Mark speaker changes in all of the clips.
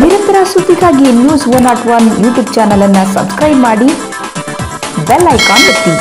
Speaker 1: ನಿರಂತರ ಸುದ್ದಿಗಾಗಿ news one not one YouTube ಚಾನಲನ್ನು ಸಬ್ಸ್ಕ್ರೈಬ್ ಮಾಡಿ ಬೆಲ್ ಐಕಾನ್ ಒತ್ತಿ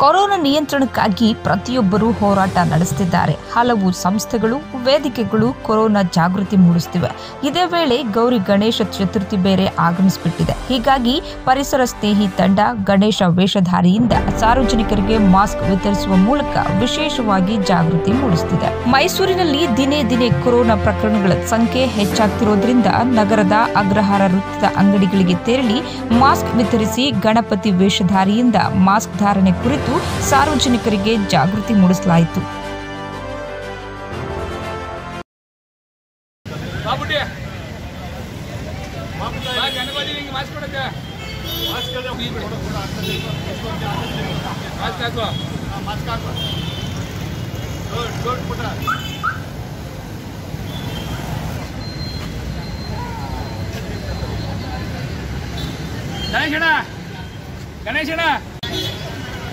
Speaker 1: ಕೊರೋನಾ ನಿಯಂತ್ರಣಕ್ಕಾಗಿ ಪ್ರತಿಯೊಬ್ಬರೂ ಹೋರಾಟ ನಡೆಸುತ್ತಿದ್ದಾರೆ ಹಲವು ಸಂಸ್ಥೆಗಳು, ವೇದಿಕೆಗಳು ಕೊರೋನಾ ಜಾಗೃತಿ ಮೂಡಿಸುತ್ತಿವೆ ಇದೇ ವೇಳೆ ಗೌರಿ ಗಣೇಶ ಚತುರ್ಥಿ ಬೇರೆ ಆಗಮಿಸಿಬಿಟ್ಟಿದೆ. ಹೀಗಾಗಿ ಪರಿಸರ ಸ್ನೇಹಿ ತಂಡ ಗಣೇಶ ವೇಷಧಾರಿಯಿಂದ ಸಾರ್ವಜನಿಕರಿಗೆ ಮಾಸ್ಕ್ ವಿತರಿಸುವ ಮೂಲಕ ವಿಶೇಷವಾಗಿ ಜಾಗೃತಿ ಮೂಡಿಸುತ್ತಿದೆ ಮೈಸೂರಿನಲ್ಲಿ ದಿನೇ ದಿನೇ ಕೊರೋನಾ ಪ್ರಕರಣಗಳ ಸಂಖ್ಯೆ ಹೆಚ್ಚಾಗ್ತಿರೋದ್ರಿಂದ ನಗರದ ಅಗ್ರಹಾರ ವೃತ್ತದ ಅಂಗಡಿಗಳಿಗೆ ತೆರಳಿ ಮಾಸ್ಕ್ ವಿತರಿಸಿ ಗಣಪತಿ ವೇಷಧಾರಿಯಿಂದ ಮಾಸ್ಕ್ ಧಾರಣೆ ಕುರಿತು ಸಾರ್ವಜನಿಕರಿಗೆ ಜಾಗೃತಿ ಮೂಡಿಸಲಾಯಿತು.
Speaker 2: ಗಣೇಶಣ್ಣ. ಗಣೇಶಣ್ಣ.